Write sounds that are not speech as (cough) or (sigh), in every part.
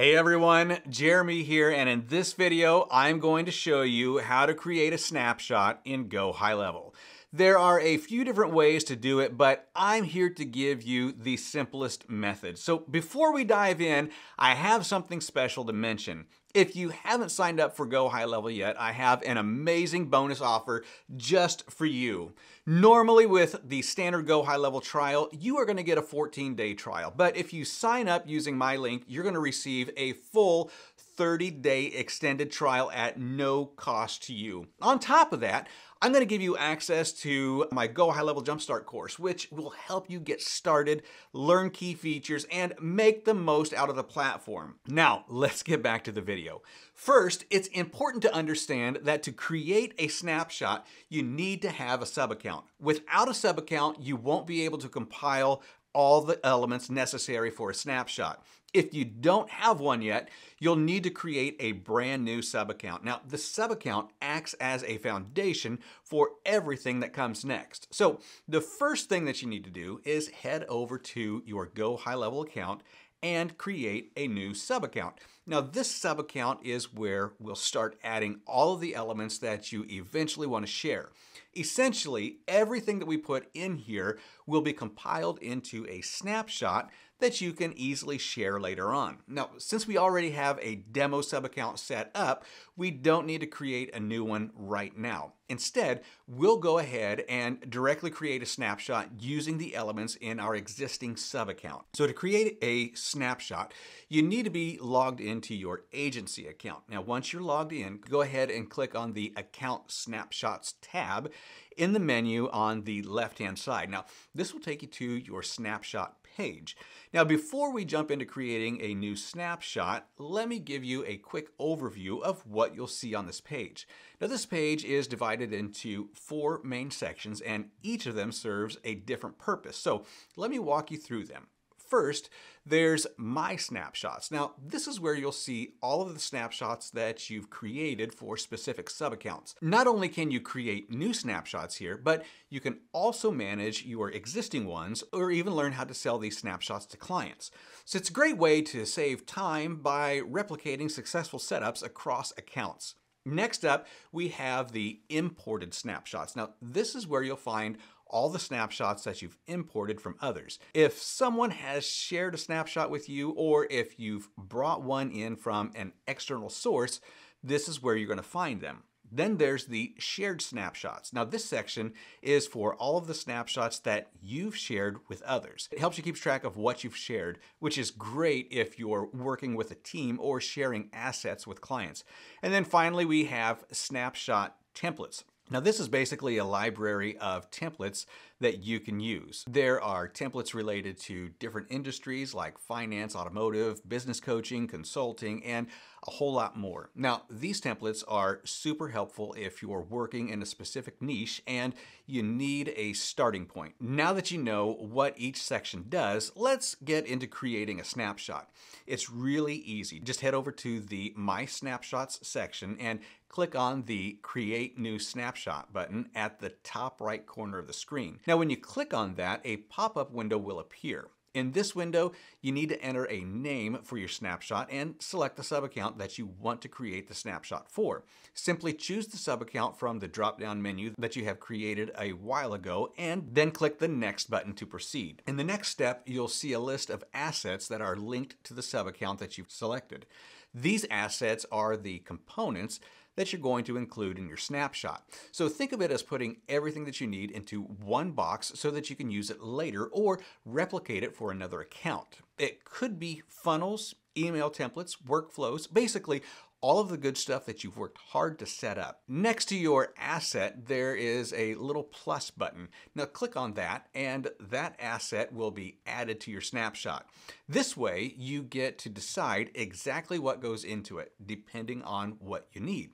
Hey everyone, Jeremy here, and in this video, I'm going to show you how to create a snapshot in GoHighLevel. There are a few different ways to do it, but I'm here to give you the simplest method. So before we dive in, I have something special to mention. If you haven't signed up for GoHighLevel yet, I have an amazing bonus offer just for you. Normally with the standard GoHighLevel trial, you are gonna get a 14 day trial. But if you sign up using my link, you're gonna receive a full 30 day extended trial at no cost to you. On top of that, I'm going to give you access to my GoHighLevel Jumpstart course, which will help you get started, learn key features, and make the most out of the platform. Now, let's get back to the video. First, it's important to understand that to create a snapshot, you need to have a sub account. Without a sub account, you won't be able to compile all the elements necessary for a snapshot. If you don't have one yet, you'll need to create a brand new sub account. Now, the sub account acts as a foundation for everything that comes next. So the first thing that you need to do is head over to your GoHighLevel account and create a new sub account. Now this sub account is where we'll start adding all of the elements that you eventually want to share. Essentially, everything that we put in here will be compiled into a snapshot that you can easily share later on. Now, since we already have a demo sub account set up, we don't need to create a new one right now. Instead, we'll go ahead and directly create a snapshot using the elements in our existing sub account. So to create a snapshot, you need to be logged into your agency account. Now, once you're logged in, go ahead and click on the Account Snapshots tab in the menu on the left-hand side. Now, this will take you to your snapshot page. Now, before we jump into creating a new snapshot, let me give you a quick overview of what you'll see on this page. Now, this page is divided into four main sections, and each of them serves a different purpose. So let me walk you through them. First, there's My Snapshots. Now, this is where you'll see all of the snapshots that you've created for specific sub-accounts. Not only can you create new snapshots here, but you can also manage your existing ones or even learn how to sell these snapshots to clients. So it's a great way to save time by replicating successful setups across accounts. Next up, we have the imported snapshots. Now, this is where you'll find all the snapshots that you've imported from others. If someone has shared a snapshot with you or if you've brought one in from an external source, this is where you're going to find them. Then there's the shared snapshots. Now this section is for all of the snapshots that you've shared with others. It helps you keep track of what you've shared, which is great if you're working with a team or sharing assets with clients. And then finally, we have snapshot templates. Now this is basically a library of templates that you can use. There are templates related to different industries like finance, automotive, business coaching, consulting, and a whole lot more. Now, these templates are super helpful if you're working in a specific niche and you need a starting point. Now that you know what each section does, let's get into creating a snapshot. It's really easy. Just head over to the My Snapshots section and click on the Create New Snapshot button at the top right corner of the screen. Now, when you click on that, a pop-up window will appear. In this window, you need to enter a name for your snapshot and select the sub-account that you want to create the snapshot for. Simply choose the sub-account from the drop-down menu that you have created a while ago and then click the Next button to proceed. In the next step, you'll see a list of assets that are linked to the sub-account that you've selected. These assets are the components that you're going to include in your snapshot. So think of it as putting everything that you need into one box so that you can use it later or replicate it for another account. It could be funnels, email templates, workflows, basically all of the good stuff that you've worked hard to set up. Next to your asset, there is a little plus button. Now click on that and that asset will be added to your snapshot. This way you get to decide exactly what goes into it depending on what you need.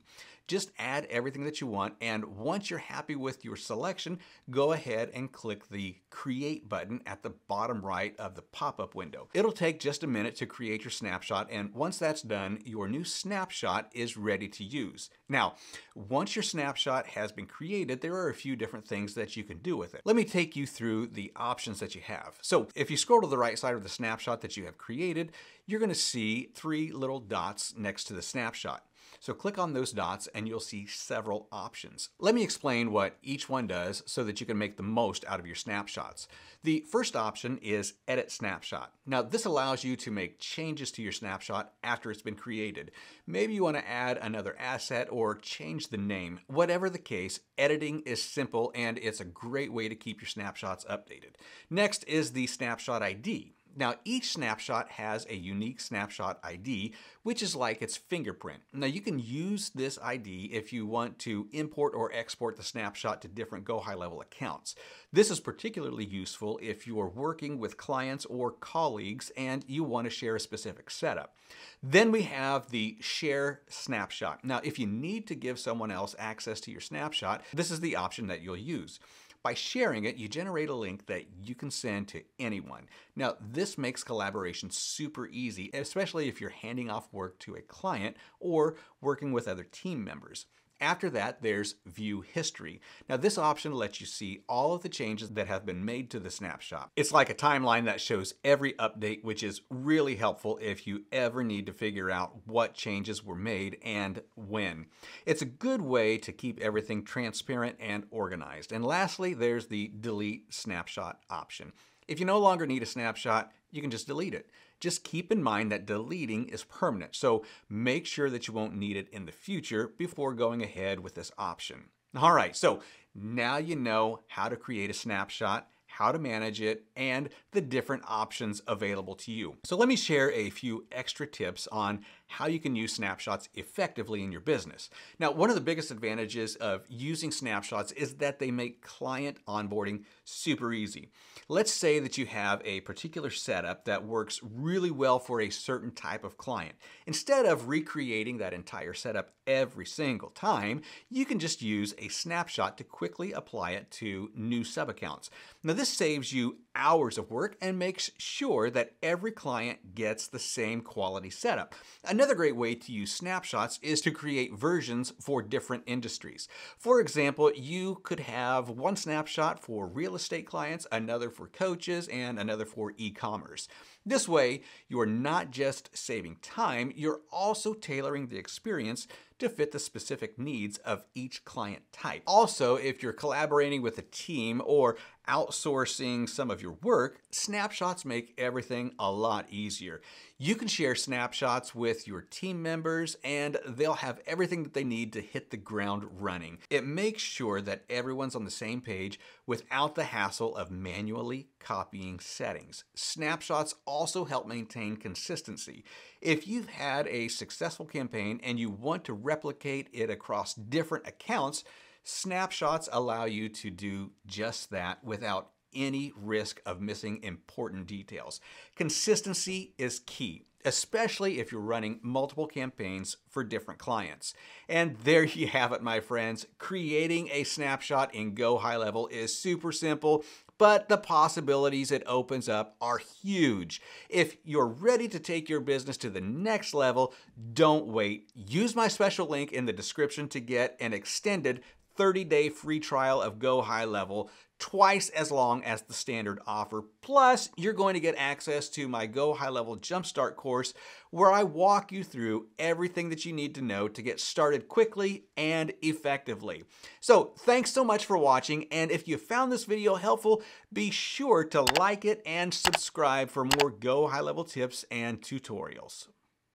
Just add everything that you want. And once you're happy with your selection, go ahead and click the Create button at the bottom right of the pop-up window. It'll take just a minute to create your snapshot. And once that's done, your new snapshot is ready to use. Now, once your snapshot has been created, there are a few different things that you can do with it. Let me take you through the options that you have. So if you scroll to the right side of the snapshot that you have created, you're going to see three little dots next to the snapshot. So click on those dots and you'll see several options. Let me explain what each one does so that you can make the most out of your snapshots. The first option is Edit Snapshot. Now this allows you to make changes to your snapshot after it's been created. Maybe you want to add another asset or change the name. Whatever the case, editing is simple and it's a great way to keep your snapshots updated. Next is the Snapshot ID. Now, each snapshot has a unique snapshot ID, which is like its fingerprint. Now, you can use this ID if you want to import or export the snapshot to different GoHighLevel accounts. This is particularly useful if you are working with clients or colleagues and you want to share a specific setup. Then we have the Share Snapshot. Now, if you need to give someone else access to your snapshot, this is the option that you'll use. By sharing it, you generate a link that you can send to anyone. Now, this makes collaboration super easy, especially if you're handing off work to a client or working with other team members. After that, there's View History. Now, this option lets you see all of the changes that have been made to the snapshot. It's like a timeline that shows every update, which is really helpful if you ever need to figure out what changes were made and when. It's a good way to keep everything transparent and organized. And lastly, there's the Delete Snapshot option. If you no longer need a snapshot, you can just delete it. Just keep in mind that deleting is permanent, so make sure that you won't need it in the future before going ahead with this option. All right, so now you know how to create a snapshot how to manage it, and the different options available to you. So let me share a few extra tips on how you can use snapshots effectively in your business. Now, one of the biggest advantages of using snapshots is that they make client onboarding super easy. Let's say that you have a particular setup that works really well for a certain type of client. Instead of recreating that entire setup every single time, you can just use a snapshot to quickly apply it to new sub-accounts. Now, this saves you hours of work and makes sure that every client gets the same quality setup. Another great way to use snapshots is to create versions for different industries. For example, you could have one snapshot for real estate clients, another for coaches, and another for e-commerce. This way, you are not just saving time, you're also tailoring the experience to fit the specific needs of each client type. Also, if you're collaborating with a team or outsourcing some of your work, snapshots make everything a lot easier. You can share snapshots with your team members and they'll have everything that they need to hit the ground running. It makes sure that everyone's on the same page without the hassle of manually copying settings. Snapshots also help maintain consistency. If you've had a successful campaign and you want to replicate it across different accounts, snapshots allow you to do just that without any risk of missing important details. Consistency is key especially if you're running multiple campaigns for different clients. And there (laughs) you have it, my friends. Creating a snapshot in GoHighLevel is super simple but the possibilities it opens up are huge. If you're ready to take your business to the next level, don't wait. Use my special link in the description to get an extended 30-day free trial of GoHighLevel, twice as long as the standard offer. Plus, you're going to get access to my GoHighLevel Jumpstart course where I walk you through everything that you need to know to get started quickly and effectively. So thanks so much for watching, and if you found this video helpful, be sure to like it and subscribe for more GoHighLevel tips and tutorials.